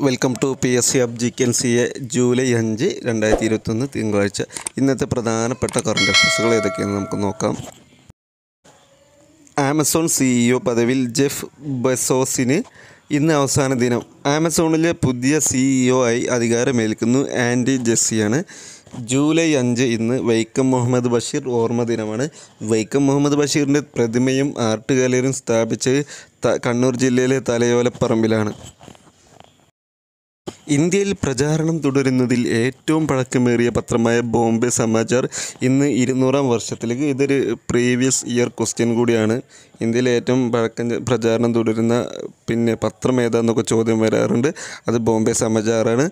Welcome to P S C Ab G കെൻ C A July അഞ്ച് രണ്ടായിരത്തി ഇരുപത്തൊന്ന് തിങ്കളാഴ്ച. ഇന്നത്തെ പ്രധാനപ്പെട്ട കറണ്ട് അഫയേഴ്സുകൾ ഏതൊക്കെയാണെന്ന് നമുക്ക് നോക്കാം. ആമസോൺ സിഇഒ പദവിയിൽ ജെഫ് ബെസോസിന് ഇന്ന് അവസാന ദിനം. ആമസോണിലെ പുതിയ സിഇഒ ആയി അധികാരമേൽക്കുന്നു ആൻഡി ജെസ്സിയാണ്. ജൂലൈ അഞ്ച് ഇന്ന് വൈക്കം മുഹമ്മദ് ബഷീർ ഓർമ്മ ദിനമാണ്. വൈക്കം മുഹമ്മദ് ബഷീറിന്റെ പ്രതിമയും ആർട്ട് ഗാലറിയും സ്ഥാപിച്ചത് കണ്ണൂർ ജില്ലയിലെ തലയോലപ്പറമ്പിലാണ്. ഇന്ത്യയിൽ പ്രചാരണം തുടരുന്നതിൽ ഏറ്റവും പഴക്കമേറിയ പത്രമായ ബോംബെ സമാചാർ ഇന്ന് ഇരുന്നൂറാം വർഷത്തിലേക്ക് ഇതൊരു പ്രീവിയസ് ഇയർ ക്വസ്റ്റ്യൻ കൂടിയാണ്. ഇന്ത്യയിൽ ഏറ്റവും പഴക്കം പ്രചാരണം തുടരുന്ന പിന്നെ പത്രം ഏതാന്നൊക്കെ ചോദ്യം വരാറുണ്ട്. അത് ബോംബെ സമാചാറാണ്.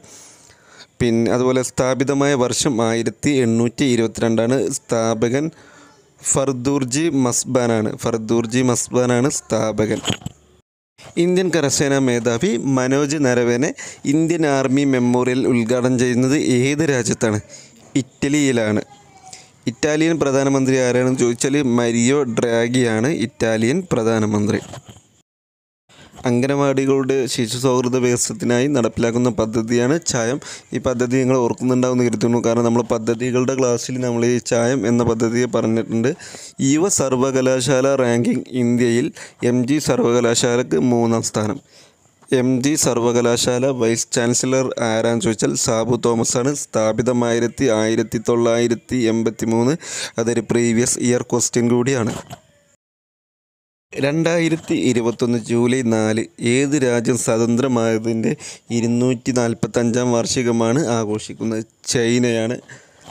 പിന്നെ അതുപോലെ സ്ഥാപിതമായ വർഷം ആയിരത്തി എണ്ണൂറ്റി ഇരുപത്തിരണ്ടാണ് സ്ഥാപകൻ ഫർദൂർജി മസ്ബാനാണ്. ഫർദൂർജി മസ്ബാനാണ് സ്ഥാപകൻ. ഇന്ത്യൻ കരസേനാ മേധാവി Manoj Naravane Indian army memorial ഉദ്ഘാടനം ചെയ്യുന്നത് ഏത് രാജ്യത്താണ്? ഇറ്റലിയിലാണ്. ഇറ്റാലിയൻ പ്രധാനമന്ത്രി ആരാണെന്ന് ചോദിച്ചാൽ മരിയോ ഡ്രാഗിയാണ് ഇറ്റാലിയൻ പ്രധാനമന്ത്രി. അംഗനവാടികളുടെ ശിശു സൗഹൃദ വികസനത്തിനായി നടപ്പിലാക്കുന്ന പദ്ധതിയാണ് ചായം. ഈ പദ്ധതി നിങ്ങൾ ഓർക്കുന്നുണ്ടാവുമെന്ന് കരുതുന്നു. കാരണം നമ്മൾ പദ്ധതികളുടെ ക്ലാസ്സിൽ നമ്മൾ ഈ ചായം എന്ന പദ്ധതിയെ പറഞ്ഞിട്ടുണ്ട്. യുവ സർവകലാശാല റാങ്കിംഗ് ഇന്ത്യയിൽ എം ജി സർവകലാശാലക്ക് മൂന്നാം സ്ഥാനം. എം ജി സർവകലാശാല വൈസ് ചാൻസലർ ആരാന്ന് ചോദിച്ചാൽ സാബു തോമസ് ആണ് സ്ഥാപിതമായിരത്തി ആയിരത്തി തൊള്ളായിരത്തി എൺപത്തി മൂന്ന് അതൊരു പ്രീവിയസ് ഇയർ ക്വസ്റ്റ്യൻ കൂടിയാണ്. രണ്ടായിരത്തി ഇരുപത്തൊന്ന് ജൂലൈ നാല് ഏത് രാജ്യം സ്വതന്ത്രമായതിന്റെ ഇരുന്നൂറ്റി നാൽപ്പത്തഞ്ചാം വാർഷികമാണ് ആഘോഷിക്കുന്നത്? ചൈനയാണ്.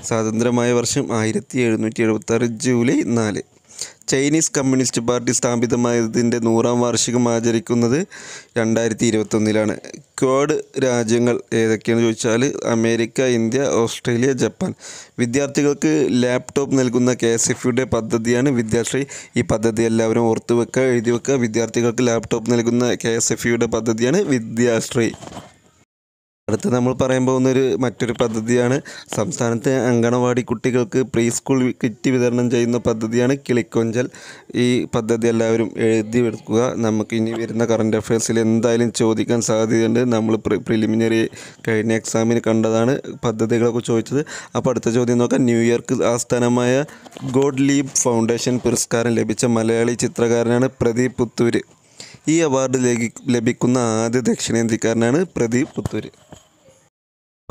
സ്വാതന്ത്ര്യമായ വർഷം ആയിരത്തി എഴുന്നൂറ്റി എഴുപത്താറ് ജൂലൈ നാല്. ചൈനീസ് കമ്മ്യൂണിസ്റ്റ് പാർട്ടി സ്ഥാപിതമായതിന്റെ നൂറാം വാർഷികം ആചരിക്കുന്നത് രണ്ടായിരത്തി ഇരുപത്തൊന്നിലാണ് ക്വാഡ് രാജ്യങ്ങൾ ഏതൊക്കെയാണെന്ന് ചോദിച്ചാൽ അമേരിക്ക ഇന്ത്യ ഓസ്ട്രേലിയ ജപ്പാൻ. വിദ്യാർത്ഥികൾക്ക് ലാപ്ടോപ്പ് നൽകുന്ന കെ എസ് എഫ് യുടെ പദ്ധതിയാണ് വിദ്യാശ്രീ. ഈ പദ്ധതി എല്ലാവരും ഓർത്തു വെക്കുക എഴുതി വെക്കുക വിദ്യാർത്ഥികൾക്ക് ലാപ്ടോപ്പ് നൽകുന്ന കെ എസ് എഫ് യുടെ പദ്ധതിയാണ് വിദ്യാശ്രീ. അടുത്ത് നമ്മൾ പറയാൻ പോകുന്നൊരു മറ്റൊരു പദ്ധതിയാണ് സംസ്ഥാനത്തെ അങ്കണവാടി കുട്ടികൾക്ക് പ്രീ സ്കൂൾ കിറ്റ് വിതരണം ചെയ്യുന്ന പദ്ധതിയാണ് കിളിക്കൊഞ്ചൽ. ഈ പദ്ധതി എല്ലാവരും എഴുതി എടുക്കുക നമുക്ക് ഇനി വരുന്ന കറണ്ട് അഫയേഴ്സിൽ എന്തായാലും ചോദിക്കാൻ സാധ്യതയുണ്ട്. നമ്മൾ പ്രിലിമിനറി കഴിഞ്ഞ എക്സാമിന് കണ്ടതാണ് പദ്ധതികളൊക്കെ ചോദിച്ചത്. അപ്പോൾ അടുത്ത ചോദ്യം നോക്കാം. ന്യൂയോർക്ക് ആസ്ഥാനമായ ഗോഡ് ലീബ് ഫൗണ്ടേഷൻ പുരസ്കാരം ലഭിച്ച മലയാളി ചിത്രകാരനാണ് പ്രദീപ് പുത്തൂര്. ഈ അവാർഡ് ലഭിക്കുന്ന ആദ്യ ദക്ഷിണേന്ത്യക്കാരനാണ് പ്രദീപ് പുത്തൂര്.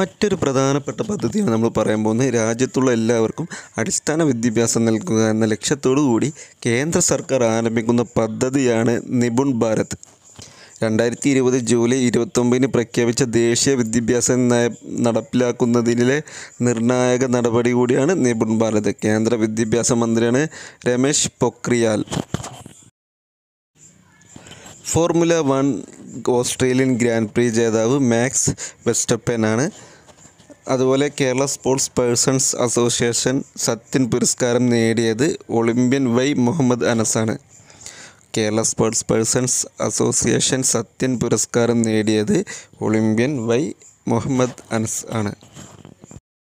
മറ്റൊരു പ്രധാനപ്പെട്ട പദ്ധതിയാണ് നമ്മൾ പറയാൻ പോകുന്നത്. രാജ്യത്തുള്ള എല്ലാവർക്കും അടിസ്ഥാന വിദ്യാഭ്യാസം നൽകുക എന്ന ലക്ഷ്യത്തോടു കൂടി കേന്ദ്ര സർക്കാർ ആരംഭിക്കുന്ന പദ്ധതിയാണ് നിപുൺ ഭാരത്. രണ്ടായിരത്തി ഇരുപത് ജൂലൈ ഇരുപത്തൊമ്പതിന് പ്രഖ്യാപിച്ച ദേശീയ വിദ്യാഭ്യാസ നയം നടപ്പിലാക്കുന്നതിലെ നിർണായക നടപടി കൂടിയാണ് നിപുൺ ഭാരത്. കേന്ദ്ര വിദ്യാഭ്യാസ മന്ത്രിയാണ് Ramesh Pokhriyal. Formula one Australian grand prix ജേതാവ് മാക്സ് വെസ്റ്റപ്പൻ ആണ്. അതുപോലെ Kerala sports persons association Sathyan പുരസ്കാരം നേടിയത് Olympian Y Muhammad അനസാണ്. Kerala sports persons association Sathyan പുരസ്കാരം നേടിയത് ഒളിമ്പ്യൻ വൈ മുഹമ്മദ് അനസ് ആണ്.